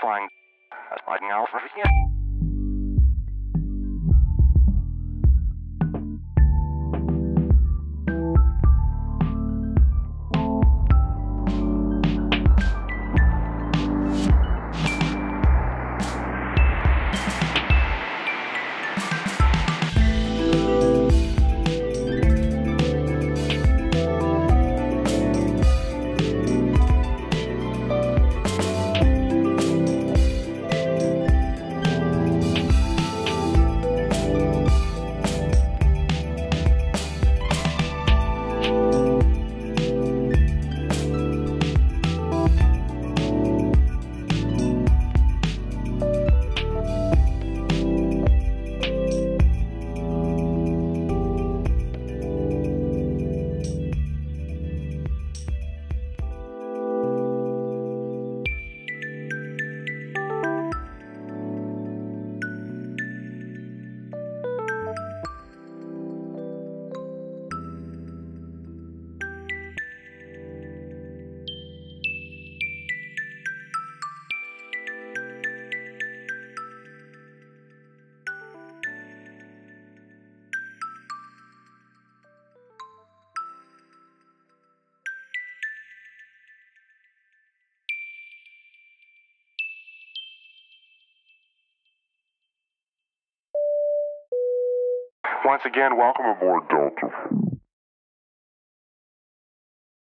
flying. That's flying Alpha. Once again, welcome aboard Delta.